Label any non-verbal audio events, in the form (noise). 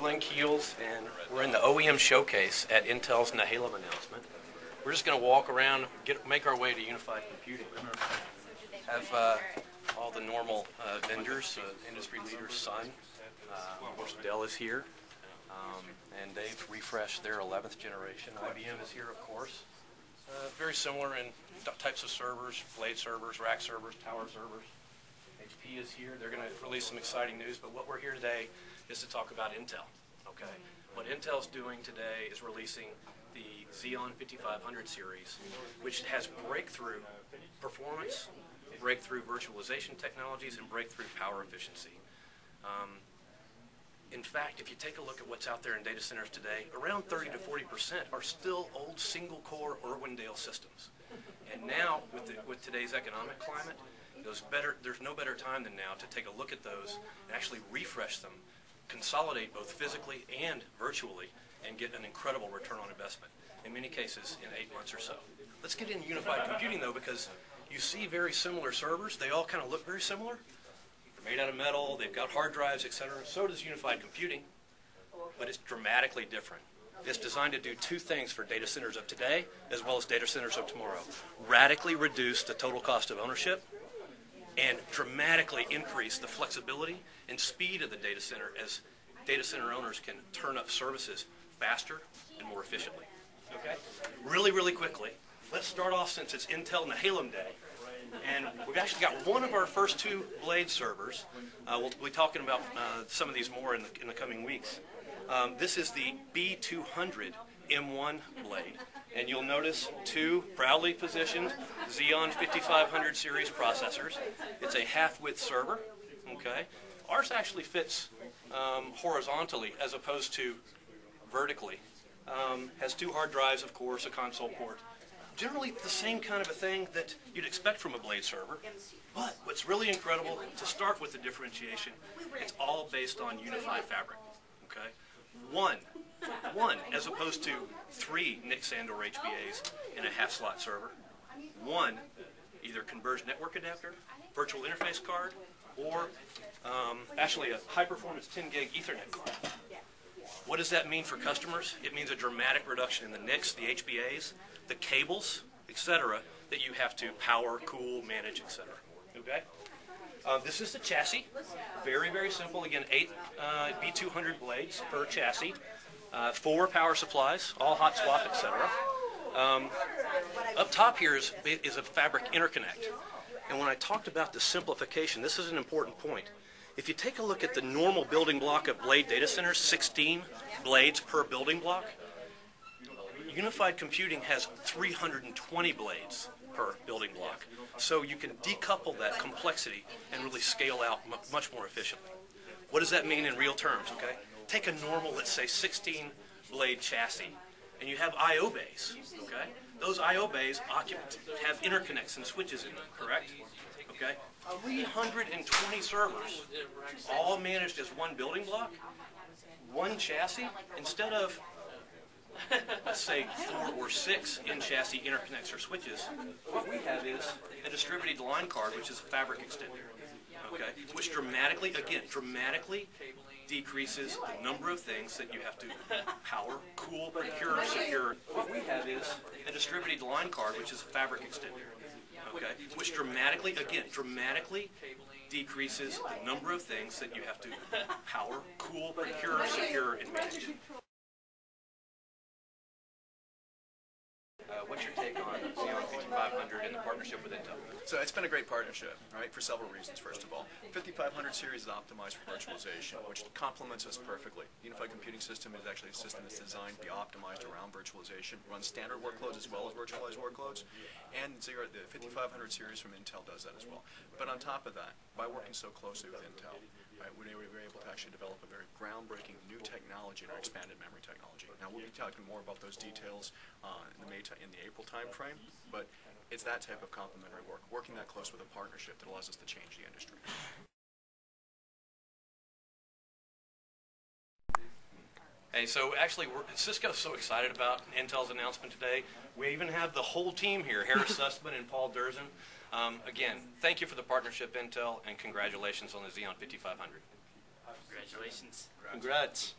Glenn Keels, and we're in the OEM showcase at Intel's Nehalem announcement. We're just going to walk around, get make our way to unified computing. Have uh, all the normal uh, vendors, uh, industry leaders, Sun, uh, of course Dell is here, um, and they've refreshed their 11th generation. IBM is here, of course. Uh, very similar in types of servers, blade servers, rack servers, tower servers. HP is here. They're going to release some exciting news, but what we're here today is to talk about Intel. Okay, what Intel's doing today is releasing the Xeon 5500 series, which has breakthrough performance, breakthrough virtualization technologies, and breakthrough power efficiency. Um, in fact, if you take a look at what's out there in data centers today, around 30 to 40 percent are still old single-core Irwindale systems. And now, with, the, with today's economic climate, better, there's no better time than now to take a look at those and actually refresh them, consolidate both physically and virtually, and get an incredible return on investment, in many cases in eight months or so. Let's get into unified computing though, because you see very similar servers. They all kind of look very similar. They're made out of metal, they've got hard drives, etc. So does unified computing, but it's dramatically different. It's designed to do two things for data centers of today as well as data centers of tomorrow. Radically reduce the total cost of ownership and dramatically increase the flexibility and speed of the data center as data center owners can turn up services faster and more efficiently. Okay? Really, really quickly, let's start off since it's Intel Nehalem Day. And we've actually got one of our first two blade servers. Uh, we'll be talking about uh, some of these more in the, in the coming weeks. Um, this is the B200 M1 blade. And you'll notice two proudly positioned Xeon 5500 series processors. It's a half-width server, okay? Ours actually fits um, horizontally as opposed to vertically. Um, has two hard drives, of course, a console port. Generally the same kind of a thing that you'd expect from a blade server. But what's really incredible, to start with the differentiation, it's all based on unified fabric, okay? One, one, as opposed to three NICs and or HBAs in a half slot server. One, either converged network adapter, virtual interface card, or um, actually a high performance 10 gig Ethernet card. What does that mean for customers? It means a dramatic reduction in the NICs, the HBAs, the cables, etc., that you have to power, cool, manage, etc. Okay? Um, this is the chassis. Very, very simple. Again, eight uh, B200 blades per chassis, uh, four power supplies, all hot swap, etc. Um, up top here is, is a fabric interconnect. And when I talked about the simplification, this is an important point. If you take a look at the normal building block of blade data centers, 16 blades per building block, Unified Computing has 320 blades per building block. So you can decouple that complexity and really scale out much more efficiently. What does that mean in real terms, okay? Take a normal, let's say, 16 blade chassis, and you have I.O. bays, okay? Those I.O. bays have interconnects and switches in them, correct? Okay? 320 servers, all managed as one building block, one chassis, instead of let's say four or six in-chassis interconnects or switches, what we have is a distributed line card, which is a fabric extender, okay, which dramatically, again, dramatically decreases the number of things that you have to power, cool, procure, secure. What we have is a distributed line card, which is a fabric extender, okay, which dramatically, again, dramatically decreases the number of things that you have to power, cool, procure, secure, and manage. Uh, what's your take on Xeon 5500 and the partnership with Intel? So it's been a great partnership, right, for several reasons. First of all, 5500 series is optimized for virtualization, which complements us perfectly. Unified Computing System is actually a system that's designed to be optimized around virtualization, runs standard workloads as well as virtualized workloads, and the 5500 series from Intel does that as well. But on top of that, by working so closely with Intel, right, we were able to actually develop a very groundbreaking new technology in our expanded memory technology. Now we'll be talking more about those details uh, in the in the April timeframe, but it's that type of complementary work, working that close with a partnership that allows us to change the industry. Hey, so actually, Cisco's so excited about Intel's announcement today. We even have the whole team here, Harris (laughs) Sussman and Paul Durzin. Um, again, thank you for the partnership, Intel, and congratulations on the Xeon 5500. Congratulations. Congrats.